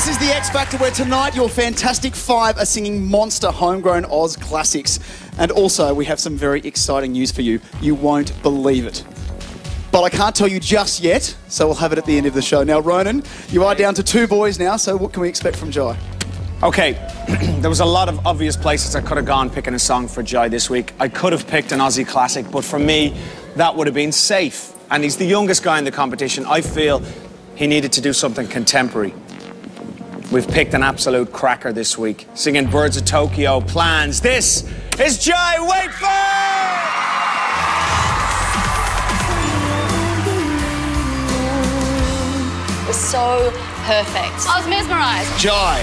This is the X Factor where tonight your fantastic five are singing monster homegrown Oz classics. And also, we have some very exciting news for you. You won't believe it. But I can't tell you just yet, so we'll have it at the end of the show. Now, Ronan, you are down to two boys now, so what can we expect from Jai? Okay, there was a lot of obvious places I could have gone picking a song for Jai this week. I could have picked an Aussie classic, but for me, that would have been safe. And he's the youngest guy in the competition. I feel he needed to do something contemporary. We've picked an absolute cracker this week, singing Birds of Tokyo plans. This is Jai Waetford! was so perfect. I was mesmerised. Jai.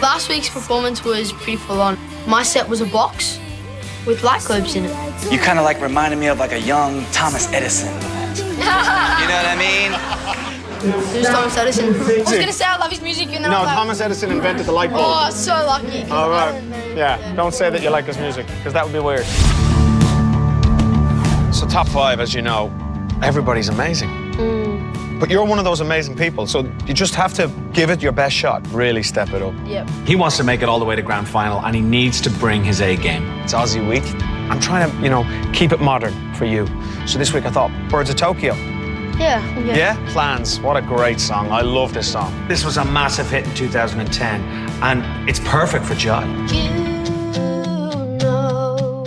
Last week's performance was pretty full on. My set was a box with light globes in it. You kind of like reminded me of like a young Thomas Edison. You know what I mean? Who's Thomas Edison? I was gonna say I love his music and then I No, was like, Thomas Edison invented the light bulb. Oh, so lucky. All right. Oh, yeah, don't say that you like his music, because that would be weird. So, top five, as you know, everybody's amazing. Hmm. But you're one of those amazing people, so you just have to give it your best shot. Really step it up. Yep. He wants to make it all the way to grand final and he needs to bring his A game. It's Aussie week. I'm trying to, you know, keep it modern for you. So this week I thought, Birds of Tokyo. Yeah. Yeah. Yeah? Plans. What a great song. I love this song. This was a massive hit in 2010 and it's perfect for Jai. You know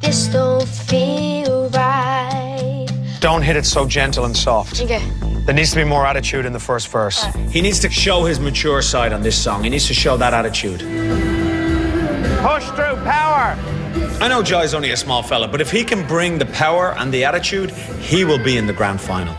this don't feel right. Don't hit it so gentle and soft. Okay. There needs to be more attitude in the first verse. He needs to show his mature side on this song. He needs to show that attitude. Push through power. I know Jai's only a small fella, but if he can bring the power and the attitude, he will be in the grand final.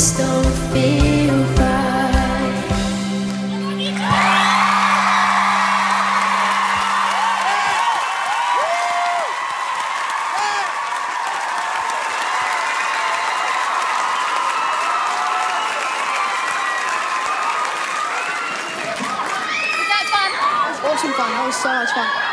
That this don't feel right. Was that fun? Awesome fun. That was so much fun.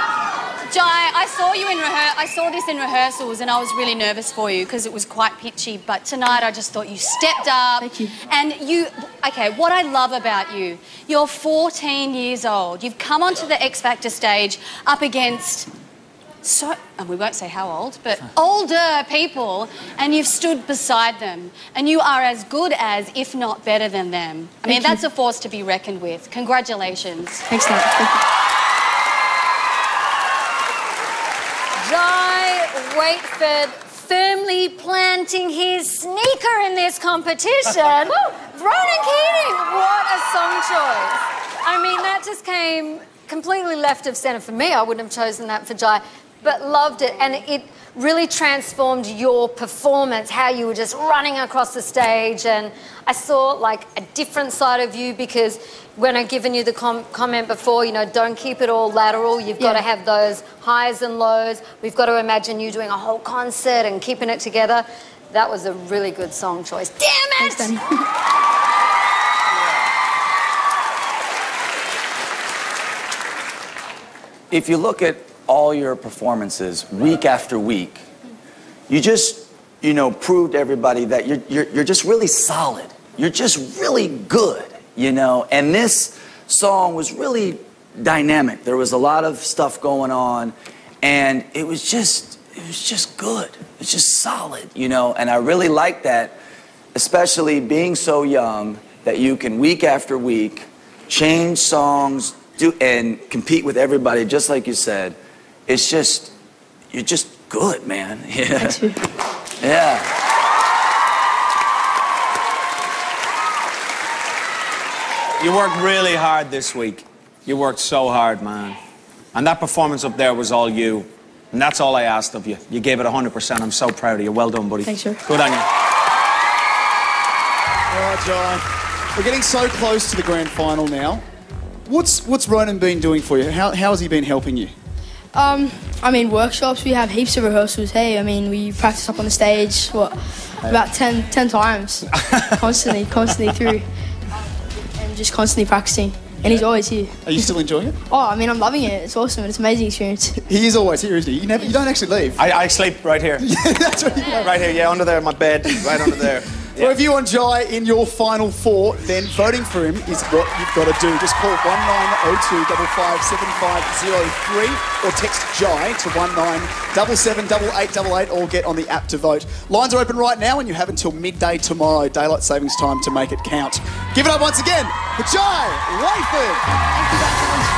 Jai, I saw you in. I saw this in rehearsals, and I was really nervous for you because it was quite pitchy. But tonight, I just thought you stepped up. Thank you. And you, okay. What I love about you, you're 14 years old. You've come onto the X Factor stage up against so, and we won't say how old, but older people, and you've stood beside them, and you are as good as, if not better than them. I mean, you. that's a force to be reckoned with. Congratulations. Thanks. Thank you. Jai Waetford firmly planting his sneaker in this competition. Ronan Keating, what a song choice. I mean, that just came completely left of centre for me. I wouldn't have chosen that for Jai, but loved it. And it really transformed your performance, how you were just running across the stage. And I saw like a different side of you because when I've given you the com- comment before, you know, don't keep it all lateral. You've got to have those highs and lows. We've got to imagine you doing a whole concert and keeping it together. That was a really good song choice. Damn it! Thanks, if you look at all your performances week after week, you just, you know, proved to everybody that you're, you're, you're just really solid. You're just really good, you know. And this song was really dynamic. There was a lot of stuff going on, and it was just, it was just good. It's just solid, you know. And I really like that, especially being so young that you can week after week change songs, do and compete with everybody, just like you said. It's just, you're just good, man. Yeah. Yeah. You worked really hard this week. You worked so hard, man. And that performance up there was all you. And that's all I asked of you. You gave it 100%. I'm so proud of you. Well done, buddy. Thanks, sir. Good on you. All right, Jai. We're getting so close to the grand final now. What's what's Ronan been doing for you? How, how has he been helping you? Um, I mean, workshops, we have heaps of rehearsals. Hey, I mean, we practice up on the stage, what, about 10, 10 times. constantly, constantly through. And just constantly practicing. And he's always here. Are you still enjoying it? Oh, I mean, I'm loving it. It's awesome. It's an amazing experience. He is always here, isn't he? You never, you don't actually leave. I, I sleep right here. That's what you Right here, yeah, under there, my bed, right under there. For if you Jai in your final four, then voting for him is what you've got to do. Just call 1902 557503 or text Jai to 19778888 or get on the app to vote. Lines are open right now and you have until midday tomorrow, daylight savings time, to make it count. Give it up once again for Jai Waetford.